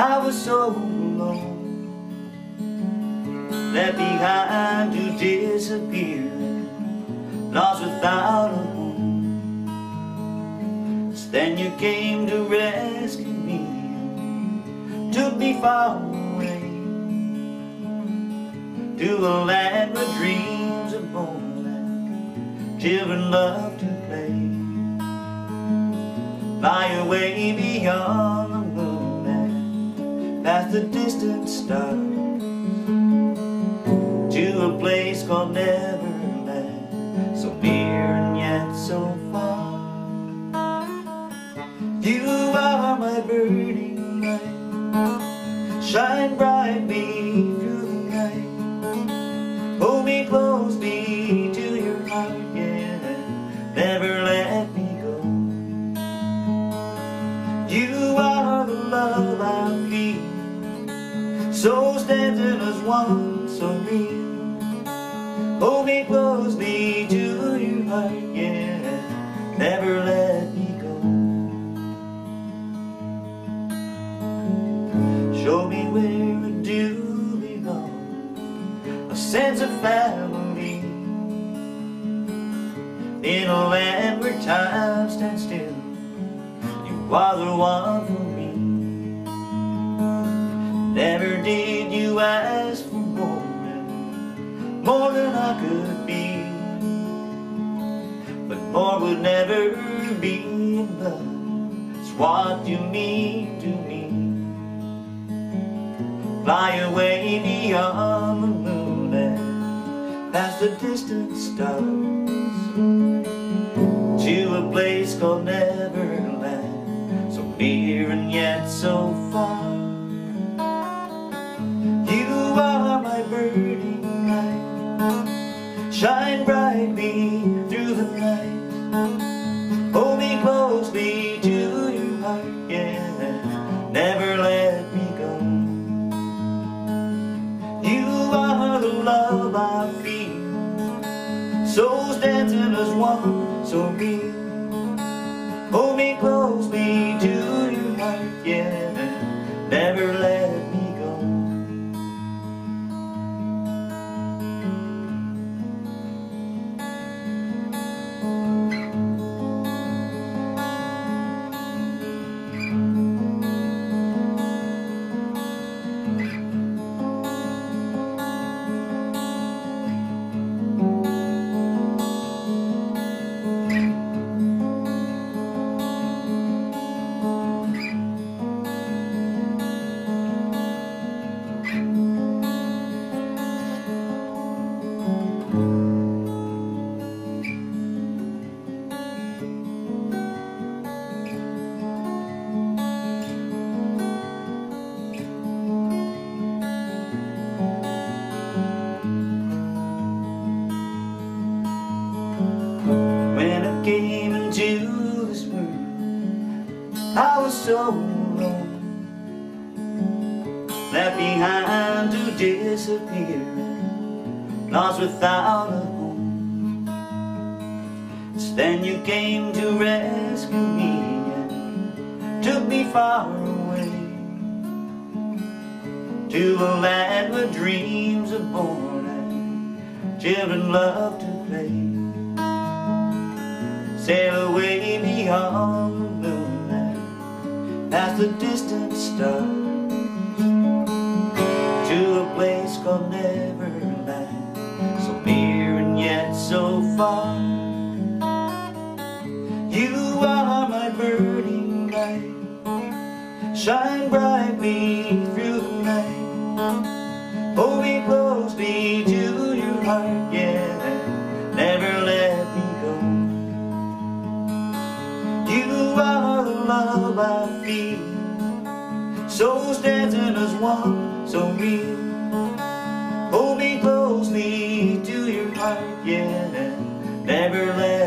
I was so alone. Left behind to disappear. Lost without a home. Then you came to rescue me. Took me far away. To a land where dreams are born children love to play. Fly away beyond past the distant stars to a place called Neverland, so near and yet so far. You are my burning light, shine bright me through the night. Hold me closely to your heart, yeah, never never let me go. Show me where I do belong, a sense of family. In a land where time stands still, you are the one for me. Never did you ask for more, more than I could be. Would never be enough. It's what you mean to me. Fly away beyond the moon and past the distant stars to a place called Neverland, so near and yet so far. You are my burning light, shine brightly souls dancing as one, so real. Hold me closely to I was so alone, left behind to disappear, lost without a home. It's then you came to rescue me and took me far away to a land where dreams are born and children love to play. Sail away beyond past the distant stars to a place called Neverland, so near and yet so far. You are my burning light, shine brightly through the night. Hold me closely to your heart, yeah, never love I feel Souls dancing as one, so real Hold me closely to your heart, yeah. Never let